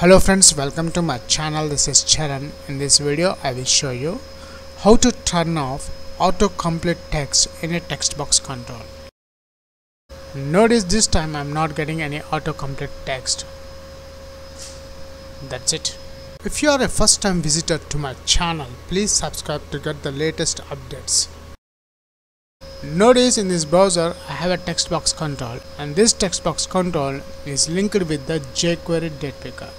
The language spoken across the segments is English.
Hello friends, welcome to my channel. This is Charan. In this video, I will show you how to turn off autocomplete text in a text box control. Notice this time I'm not getting any autocomplete text. That's it. If you are a first time visitor to my channel, please subscribe to get the latest updates. Notice in this browser I have a text box control and this text box control is linked with the jQuery date picker.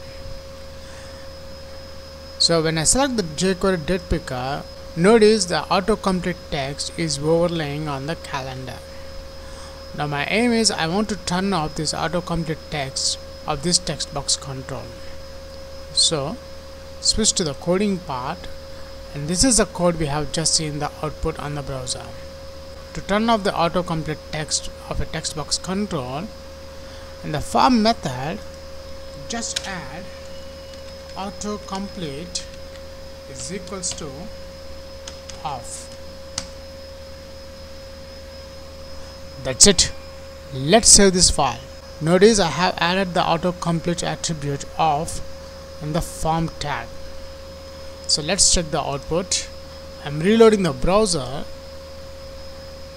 So when I select the jQuery date picker, notice the autocomplete text is overlaying on the calendar. Now my aim is I want to turn off this autocomplete text of this text box control. So switch to the coding part and this is the code we have just seen the output on the browser. To turn off the autocomplete text of a text box control in the form method just add autocomplete is equals to off that's it. Let's save this file. Notice I have added the autocomplete attribute of in the form tag. So let's check the output. I'm reloading the browser.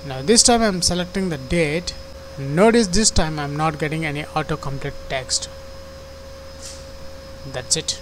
Now this time I'm selecting the date. Notice this time I'm not getting any autocomplete text. That's it